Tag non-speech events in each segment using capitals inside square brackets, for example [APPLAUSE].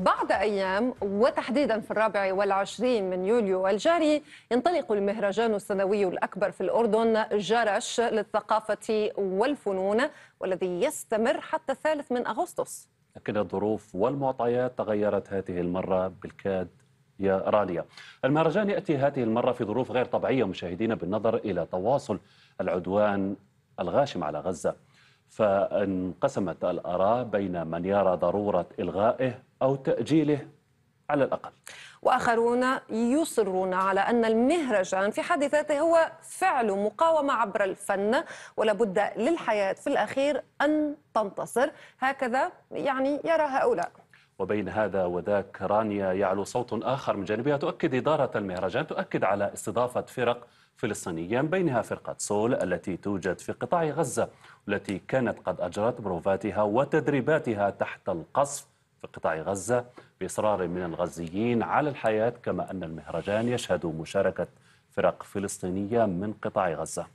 بعد أيام وتحديدا في الرابع والعشرين من يوليو الجاري ينطلق المهرجان السنوي الأكبر في الأردن جرش للثقافة والفنون والذي يستمر حتى الثالث من أغسطس. لكن الظروف والمعطيات تغيرت هذه المرة بالكاد يا رانيا المهرجان يأتي هذه المرة في ظروف غير طبيعية مشاهدينا بالنظر إلى تواصل العدوان الغاشم على غزة. فانقسمت الآراء بين من يرى ضرورة إلغائه أو تأجيله على الأقل. وآخرون يصرون على أن المهرجان في حد ذاته هو فعل مقاومة عبر الفن ولا بد للحياة في الأخير أن تنتصر. هكذا يعني يرى هؤلاء. وبين هذا وذاك رانيا يعلو صوت آخر من جانبها. تؤكد إدارة المهرجان تؤكد على استضافة فرق فلسطينيا بينها فرقة سول التي توجد في قطاع غزة والتي كانت قد أجرت بروفاتها وتدريباتها تحت القصف في قطاع غزة بإصرار من الغزيين على الحياة كما أن المهرجان يشهد مشاركة فرق فلسطينية من قطاع غزة.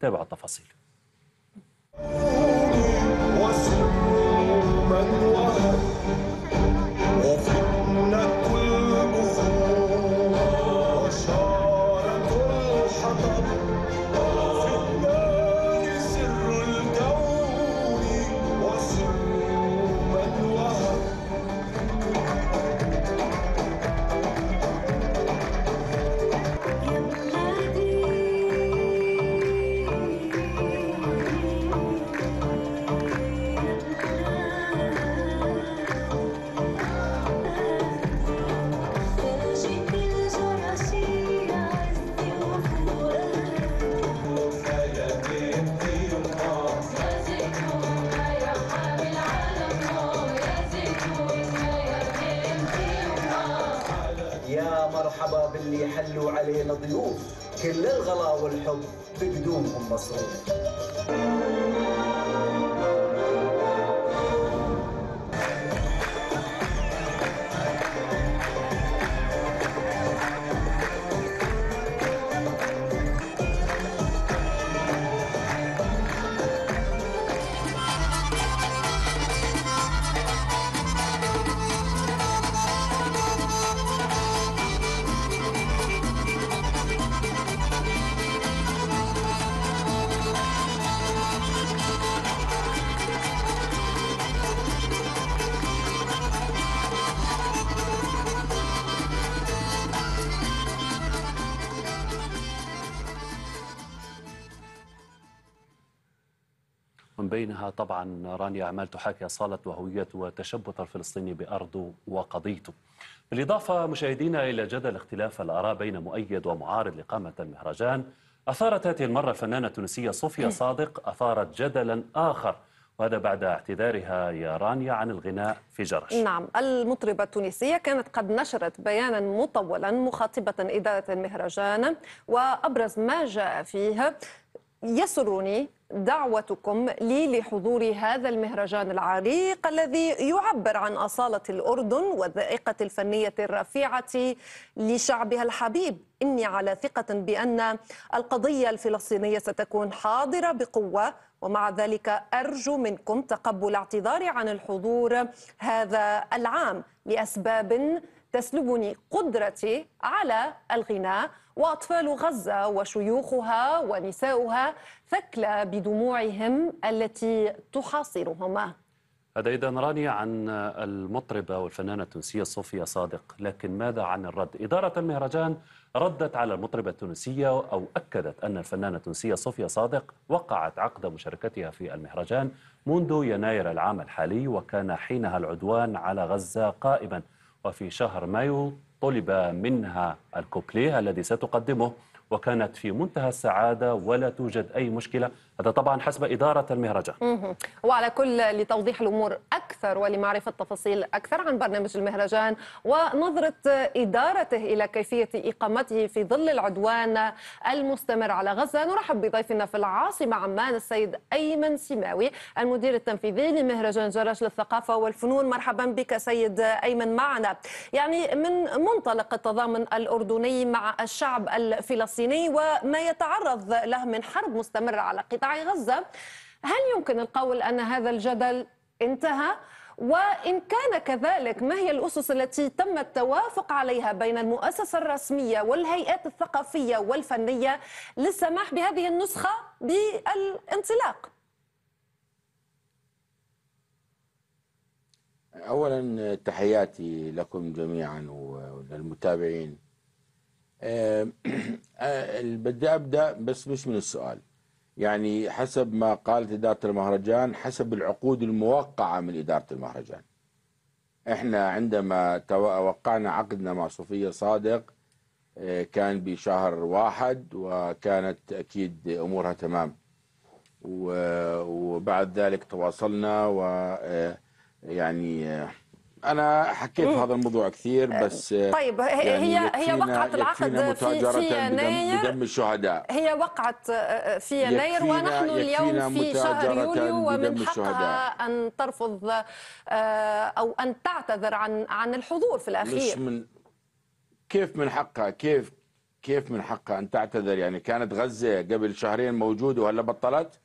تابعوا التفاصيل. كل الغلا والحب بقدومهم مصروف. من بينها طبعا رانيا أعمال تحاكي أصالة وهوية وتشبث الفلسطيني بأرضه وقضيته. بالإضافة مشاهدينا إلى جدل اختلاف الآراء بين مؤيد ومعارض لإقامة المهرجان أثارت هذه المرة الفنانة التونسية صوفيا صادق أثارت جدلا آخر وهذا بعد اعتذارها يا رانيا عن الغناء في جرش. نعم المطربة التونسية كانت قد نشرت بيانا مطولا مخاطبة إدارة المهرجان وأبرز ما جاء فيه يسرني دعوتكم لي لحضور هذا المهرجان العريق الذي يعبر عن أصالة الأردن والذائقة الفنية الرفيعة لشعبها الحبيب. إني على ثقة بأن القضية الفلسطينية ستكون حاضرة بقوة ومع ذلك أرجو منكم تقبل اعتذاري عن الحضور هذا العام لأسباب تسلبني قدرتي على الغناء وأطفال غزة وشيوخها ونساؤها ثكلى بدموعهم التي تحاصرهم هذا إذا رانيا عن المطربة والفنانة التونسية صوفيا صادق لكن ماذا عن الرد؟ إدارة المهرجان ردت على المطربة التونسية أو أكدت أن الفنانة التونسية صوفيا صادق وقعت عقد مشاركتها في المهرجان منذ يناير العام الحالي وكان حينها العدوان على غزة قائما وفي شهر مايو طلب منها الكوبليه الذي ستقدمه وكانت في منتهى السعادة ولا توجد أي مشكلة. هذا طبعا حسب إدارة المهرجان. وعلى كل لتوضيح الأمور أكثر ولمعرفة تفاصيل أكثر عن برنامج المهرجان ونظرة إدارته إلى كيفية إقامته في ظل العدوان المستمر على غزة نرحب بضيفنا في العاصمة عمان السيد أيمن سماوي المدير التنفيذي لمهرجان جرش للثقافة والفنون. مرحبا بك سيد أيمن معنا. يعني من منطلق التضامن الأردني مع الشعب الفلسطيني وما يتعرض له من حرب مستمرة على قطاع غزة هل يمكن القول أن هذا الجدل انتهى؟ وإن كان كذلك ما هي الأسس التي تم التوافق عليها بين المؤسسة الرسمية والهيئات الثقافية والفنية؟ للسماح بهذه النسخة بالانطلاق. اولا تحياتي لكم جميعا وللمتابعين. آه، [CLEARS THROAT] آه، بدي أبدأ بس مش من السؤال. يعني حسب ما قالت إدارة المهرجان حسب العقود الموقعة من إدارة المهرجان. إحنا عندما توقعنا عقدنا مع صوفية صادق آه، كان بشهر واحد وكانت أكيد أمورها تمام. وبعد ذلك تواصلنا و يعني أنا حكيت في هذا الموضوع كثير بس طيب هي يعني هي وقعت العقد في في يناير. بدم الشهداء. هي وقعت في يناير ونحن اليوم في شهر يوليو ومن حقها أن ترفض أو أن تعتذر عن عن الحضور في الأخير. من كيف من حقها؟ كيف كيف من حقها أن تعتذر؟ يعني كانت غزة قبل شهرين موجودة وهلا بطلت؟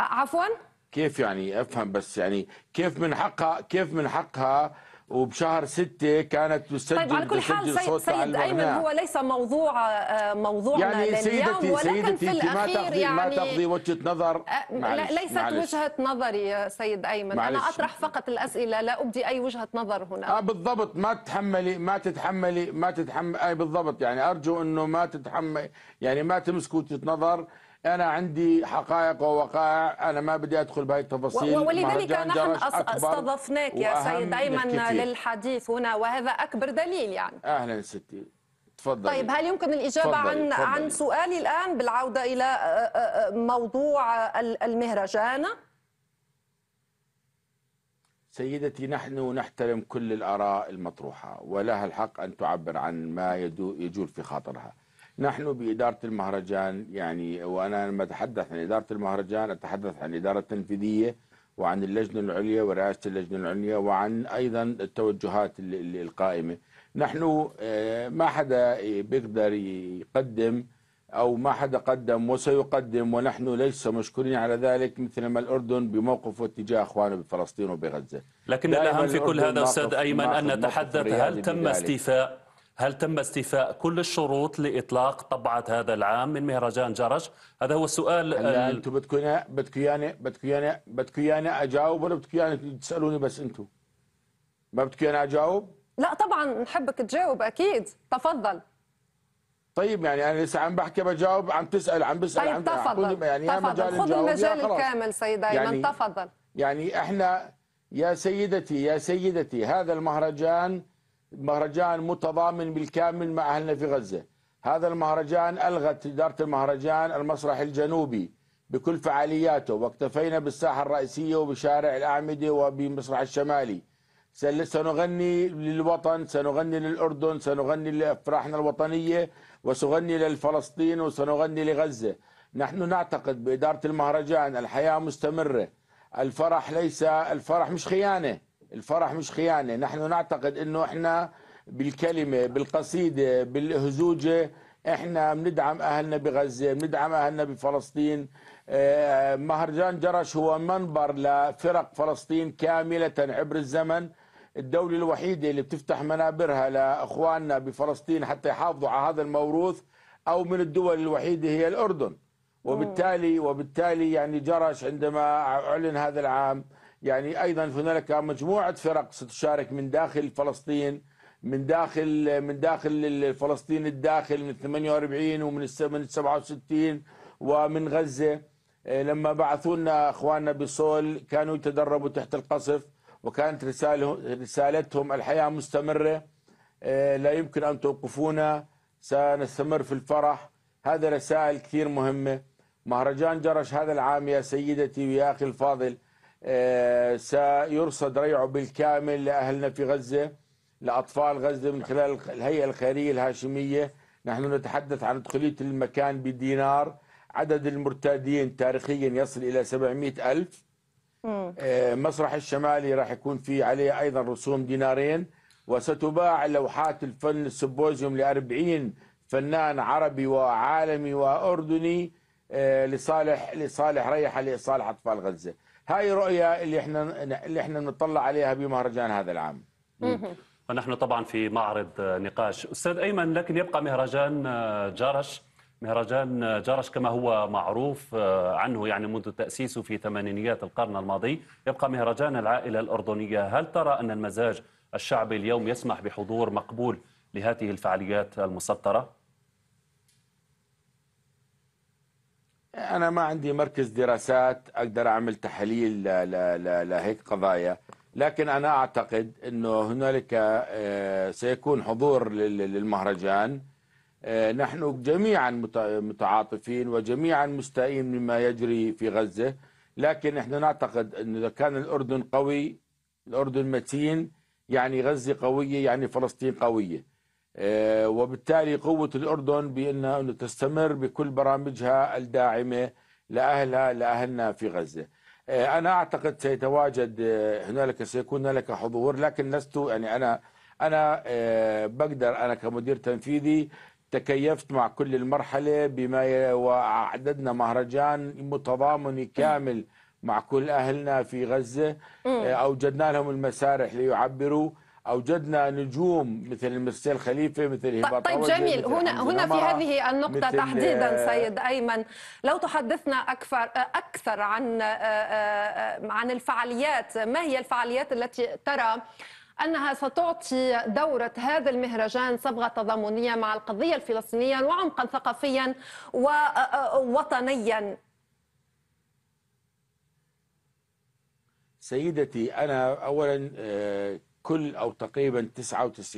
عفوا؟ كيف يعني أفهم بس يعني كيف من حقها كيف من حقها؟ وبشهر ستة كانت تسجل طيب على كل حال سيد, سيد أيمن هو ليس موضوع آه، موضوعنا يعني سيدتي ولكن سيدتي في ما تقضي يعني ما تقضي وجهة نظر. آه، معلش ليست معلش. وجهة نظري يا سيد أيمن. معلش. أنا أطرح فقط الأسئلة لا أبدي أي وجهة نظر هنا. آه بالضبط. ما تتحملي ما تتحملي ما تتحمل أي بالضبط. يعني أرجو إنه ما تتحمل يعني ما تمسك وجهة نظر. أنا عندي حقائق ووقائع أنا ما بدي أدخل بهي التفاصيل. ولذلك نحن أستضفناك يا سيد ايمن للحديث هنا وهذا أكبر دليل يعني. أهلا ستي. تفضل طيب هل يمكن الإجابة عن. عن سؤالي الآن بالعودة إلى آه، آه، آه، موضوع المهرجان؟ سيدتي نحن نحترم كل الآراء المطروحة ولها الحق أن تعبر عن ما يجول في خاطرها. نحن بإدارة المهرجان يعني وأنا لما أتحدث عن إدارة المهرجان أتحدث عن الإدارة التنفيذية وعن اللجنة العليا ورئاسة اللجنة العليا وعن أيضا التوجهات القائمة. نحن آه، ما حدا بيقدر يقدم أو ما حدا قدم وسيقدم ونحن ليس مشكورين على ذلك مثل ما الأردن بموقفه تجاه أخوانه بفلسطين وبغزة. لكن الأهم في كل هذا أستاذ أيمن أن نتحدث هل تم استيفاء هل تم استيفاء كل الشروط لإطلاق طبعة هذا العام من مهرجان جرش؟ هذا هو السؤال هلا أنتم بدكم بدكم اياني بدكم اياني بدكم اياني أجاوب ولا بدكم اياني تسألوني بس أنتم؟ ما بدكم اياني أجاوب؟ لا طبعا نحبك تجاوب أكيد. تفضل. طيب يعني أنا لسه عم بحكي بجاوب عم تسأل عم بسأل طيب عم تفضل يعني تفضل. مجال خذ المجال الكامل سيد أيمن. يعني تفضل. يعني إحنا يا سيدتي يا سيدتي هذا المهرجان مهرجان متضامن بالكامل مع أهلنا في غزة. هذا المهرجان ألغت إدارة المهرجان المسرح الجنوبي بكل فعالياته واكتفينا بالساحة الرئيسية وبشارع الأعمدة وبمسرح الشمالي. سنغني للوطن سنغني للأردن سنغني لأفراحنا الوطنية وسنغني للفلسطين وسنغني لغزة. نحن نعتقد بإدارة المهرجان الحياة مستمرة الفرح ليس الفرح مش خيانة. الفرح مش خيانة. نحن نعتقد إنه إحنا بالكلمة بالقصيدة بالهزوجة إحنا بندعم أهلنا بغزة بندعم أهلنا بفلسطين. آه، مهرجان جرش هو منبر لفرق فلسطين كاملة عبر الزمن. الدولة الوحيدة اللي بتفتح منابرها لأخواننا بفلسطين حتى يحافظوا على هذا الموروث أو من الدول الوحيدة هي الأردن. وبالتالي وبالتالي يعني جرش عندما أعلن هذا العام يعني أيضا هنالك مجموعة فرق ستشارك من داخل فلسطين من داخل من داخل فلسطين الداخل من 48 ومن من 67 ومن غزة. آه، لما بعثوا لنا أخواننا بصول كانوا يتدربوا تحت القصف وكانت رساله رسالتهم الحياة مستمرة. آه، لا يمكن أن توقفونا سنستمر في الفرح. هذا رسائل كثير مهمة. مهرجان جرش هذا العام يا سيدتي ويا أخي الفاضل. سيرصد ريعه بالكامل لأهلنا في غزة لأطفال غزة من خلال الهيئة الخيرية الهاشمية. نحن نتحدث عن دخولية المكان بدينار. عدد المرتادين تاريخيا يصل إلى 700 ألف. آه، مسرح الشمالي راح يكون في عليه أيضا رسوم دينارين. وستباع لوحات الفن السبوزيوم ل 40 فنان عربي وعالمي وأردني آه، لصالح لصالح ريحة لصالح أطفال غزة. هاي رؤية اللي إحنا اللي إحنا نطلع عليها بمهرجان هذا العام. ونحن طبعا في معرض نقاش. أستاذ أيمن لكن يبقى مهرجان جرش. مهرجان جرش كما هو معروف عنه يعني منذ تأسيسه في ثمانينيات القرن الماضي. يبقى مهرجان العائلة الأردنية. هل ترى أن المزاج الشعبي اليوم يسمح بحضور مقبول لهذه الفعاليات المسطرة؟ أنا ما عندي مركز دراسات أقدر أعمل تحليل لهيك قضايا لكن أنا أعتقد أنه هنالك آه، سيكون حضور للمهرجان. آه، نحن جميعا متعاطفين وجميعا مستائين مما يجري في غزة لكن إحنا نعتقد أن إذا كان الأردن قوي الأردن متين يعني غزة قوية يعني فلسطين قوية. آه، وبالتالي قوة الأردن بأنها تستمر بكل برامجها الداعمة لأهلها لأهلنا في غزة. آه، أنا أعتقد سيتواجد آه، هنالك سيكون هنالك حضور لكن لست يعني أنا أنا بقدر أنا كمدير تنفيذي تكيفت مع كل المرحلة بما وأعددنا مهرجان متضامني كامل مع كل أهلنا في غزة. أوجدنا لهم المسارح ليعبروا. أوجدنا نجوم مثل مرسيل خليفة مثل هبه طيب جميل. هنا هنا في هذه النقطة تحديدا آه، سيد أيمن لو تحدثنا أكثر أكثر عن آه، آه، عن الفعاليات ما هي الفعاليات التي ترى أنها ستعطي دورة هذا المهرجان صبغة تضامنية مع القضية الفلسطينية وعمقا ثقافيا ووطنيا سيدتي أنا اولا كل أو تقريبا 99%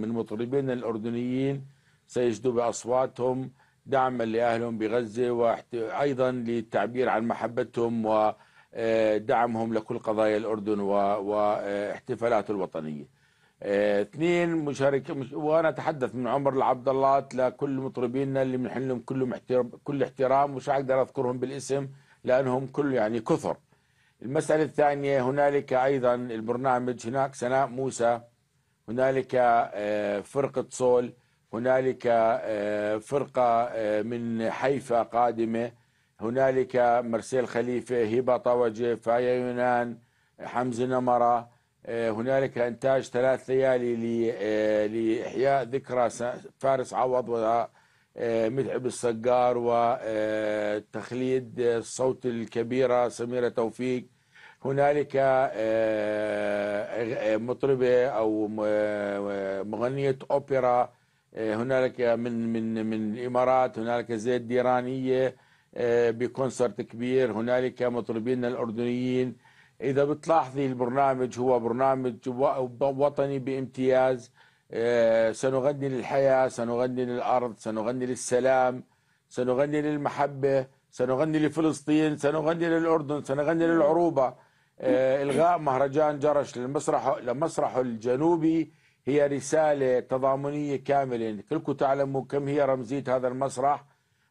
من مطربين الأردنيين سيجدوا بأصواتهم دعما لأهلهم بغزة وأيضا للتعبير عن محبتهم ودعمهم لكل قضايا الأردن واحتفالاته الوطنية. اثنين مشارك مش وأنا أتحدث من عمر العبد الله لكل مطربينا اللي بنحن لهم كلهم احترام كل احترام مش أقدر أذكرهم بالاسم لأنهم كل يعني كثر. المسألة الثانية هنالك أيضا البرنامج هناك سناء موسى هنالك آه، فرقة صول هنالك آه، فرقة آه، من حيفا قادمة هنالك مرسيل خليفة هبة طوجة فايا يونان حمزة نمرة هنالك إنتاج ثلاث ليالي لإحياء ذكرى فارس عوض ومتعب الصقار وتخليد الصوت الكبيرة سميرة توفيق. هنالك آه، آه، مطربة أو مغنية أوبرا. آه، هنالك من من من الإمارات هنالك زيد ديرانية بكونسرت كبير. هنالك مطربين الأردنيين. إذا بتلاحظي البرنامج هو برنامج وطني بامتياز. سنغني للحياة سنغني للأرض سنغني للسلام سنغني للمحبة سنغني لفلسطين سنغني للأردن سنغني للعروبة. آه، إلغاء مهرجان جرش للمسرح لمسرحه الجنوبي هي رسالة تضامنية كاملة. كلكم تعلموا كم هي رمزية هذا المسرح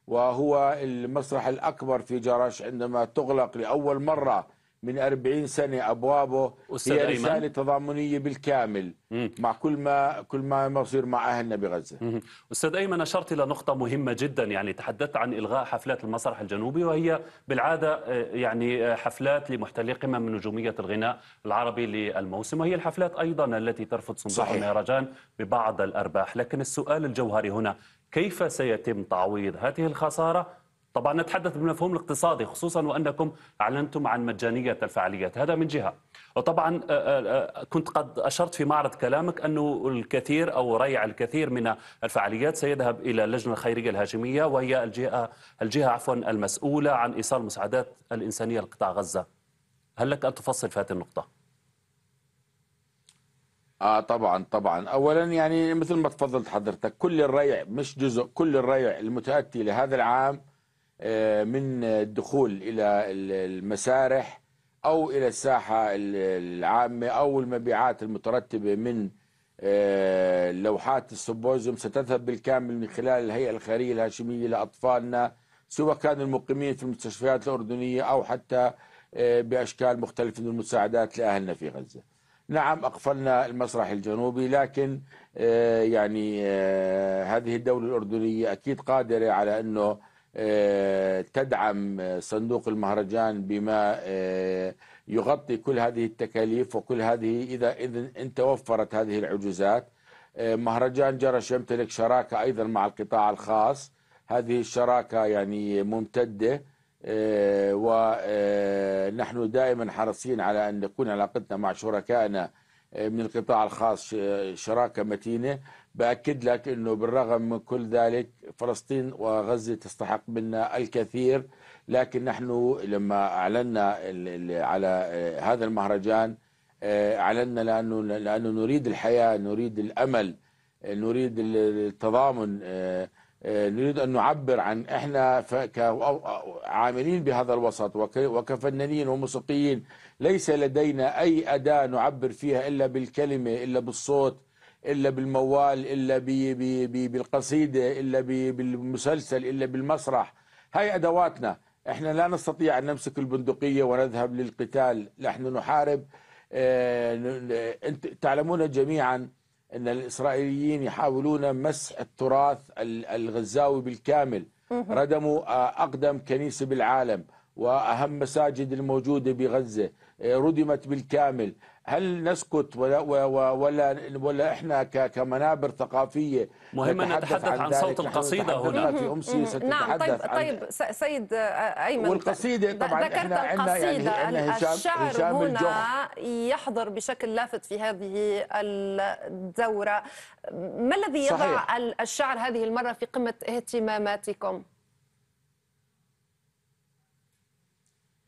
وهو المسرح الأكبر في جرش عندما تغلق لأول مرة. من 40 سنة أبوابه هي رسالة أيمن. تضامنية بالكامل مم. مع كل ما كل ما يصير مع أهلنا بغزة مم. أستاذ أيمن أشرت إلى نقطة مهمة جدا يعني تحدثت عن إلغاء حفلات المسرح الجنوبي وهي بالعادة آه، يعني آه، حفلات لمحتلي قمم من نجومية الغناء العربي للموسم وهي الحفلات أيضا التي ترفض صندوق المهرجان ببعض الأرباح لكن السؤال الجوهري هنا كيف سيتم تعويض هذه الخسارة طبعا نتحدث بالمفهوم الاقتصادي خصوصا وأنكم أعلنتم عن مجانية الفعاليات. هذا من جهة. وطبعا آه، آه، آه، كنت قد أشرت في معرض كلامك أنه الكثير أو ريع الكثير من الفعاليات سيذهب إلى اللجنة الخيرية الهاشمية وهي الجهة, الجهة عفوا المسؤولة عن إيصال مساعدات الإنسانية لقطاع غزة. هل لك أن تفصل في هذه النقطة؟ آه طبعا طبعا. اولا يعني مثل ما تفضلت حضرتك كل الريع مش جزء كل الريع المتأتي لهذا العام من الدخول إلى المسارح أو إلى الساحة العامة أو المبيعات المترتبة من آه، لوحات السبوزيوم ستذهب بالكامل من خلال الهيئة الخيرية الهاشمية لأطفالنا سواء كانوا المقيمين في المستشفيات الأردنية أو حتى آه، بأشكال مختلفة من المساعدات لأهلنا في غزة. نعم أقفلنا المسرح الجنوبي لكن يعني هذه الدولة الأردنية أكيد قادرة على أنه آه، تدعم صندوق المهرجان بما آه، يغطي كل هذه التكاليف وكل هذه إذا إذا إن توفرت هذه العجوزات. آه، مهرجان جرش يمتلك شراكة أيضا مع القطاع الخاص. هذه الشراكة يعني ممتدة آه، ونحن دائما حريصين على أن نكون علاقتنا مع شركائنا من القطاع الخاص شراكة متينة. بأكد لك أنه بالرغم من كل ذلك فلسطين وغزة تستحق منا الكثير لكن نحن لما ال- على آه، هذا المهرجان آه، أعلنا لأنه لأنه نريد الحياة نريد الأمل آه، نريد ال- التضامن نريد أن نعبر عن إحنا ف- كعاملين بهذا الوسط وك- وكفنانين وموسيقيين. ليس لدينا أي أداة نعبر فيها إلا بالكلمة إلا بالصوت إلا بالموال إلا بي بي بي بالقصيدة إلا بي بالمسلسل إلا بالمسرح. هاي أدواتنا. إحنا لا نستطيع أن نمسك البندقية ونذهب للقتال. نحن نحارب آه، تعلمون جميعا أن الإسرائيليين يحاولون مسح التراث ال- الغزاوي بالكامل. ردموا آه، أقدم كنيسة بالعالم وأهم مساجد الموجودة بغزة آه، ردمت بالكامل. هل نسكت ولا ولا ولا, إحنا ك- كمنابر ثقافية مهم أن نتحدث عن ذلك؟ صوت نتحدث هنا. في نعم طيب ستتحدث عن طيب س- سيد آه، أيمن والقصيدة ذ- طبعاً ذكرت عندنا يعني- القصيدة عندنا هشام- الشعر هشام هنا الجوح. يحضر بشكل لافت في هذه الدورة ما الذي يضع صحيح. ال- الشعر هذه المرة في قمة اهتماماتكم؟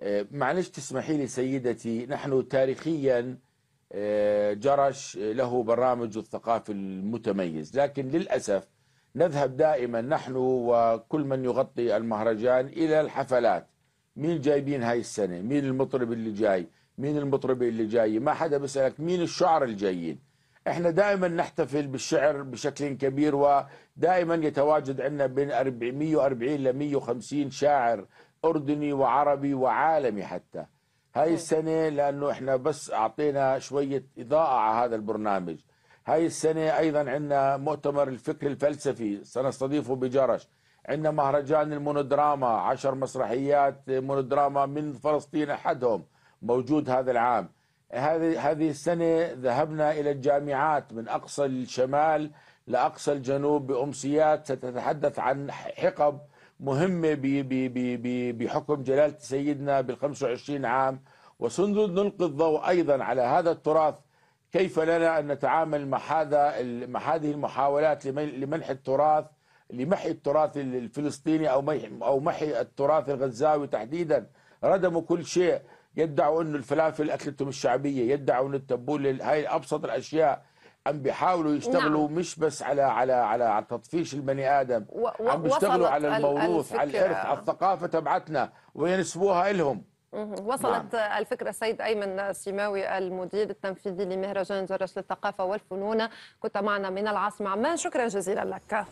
آه، معلش تسمحي لي سيدتي نحن تاريخيا جرش له برامج الثقافي المتميز. لكن للأسف نذهب دائما نحن وكل من يغطي المهرجان إلى الحفلات. مين جايبين هاي السنة؟ مين المطرب اللي جاي؟ مين المطرب اللي جاي؟ ما حدا بيسألك مين الشعر الجايين. إحنا دائما نحتفل بالشعر بشكل كبير ودائما يتواجد عندنا بين 440 ل 150 شاعر أردني وعربي وعالمي حتى. هاي السنة لأنه إحنا بس أعطينا شوية إضاءة على هذا البرنامج. هاي السنة أيضا عندنا مؤتمر الفكر الفلسفي سنستضيفه بجرش. عندنا مهرجان المونودراما عشر مسرحيات مونودراما من فلسطين أحدهم موجود هذا العام. هذه هذه السنة ذهبنا إلى الجامعات من أقصى الشمال لأقصى الجنوب بأمسيات ستتحدث عن حقب ب- بحكم جلالة سيدنا بال 25 عام. وسنلقي الضوء أيضا على هذا التراث. كيف لنا أن نتعامل مع هذا مع هذه المحاولات لمن- لمنح التراث لمحي التراث الفلسطيني أو محي أو محي التراث الغزاوي تحديدا؟ ردموا كل شيء. يدعوا انه الفلافل اكلتهم الشعبية يدعوا انه التبول هاي أبسط الأشياء. عم بيحاولوا يشتغلوا نعم. مش بس على على على تطفيش البني آدم. و- و- عم بيشتغلوا على ال- الموروث على الإرث على الثقافة تبعتنا وينسبوها لهم مهم. وصلت الفكرة السيد أيمن السيماوي المدير التنفيذي لمهرجان جرش للثقافة والفنون. كنت معنا من العاصمة. عمان شكرا جزيلا لك.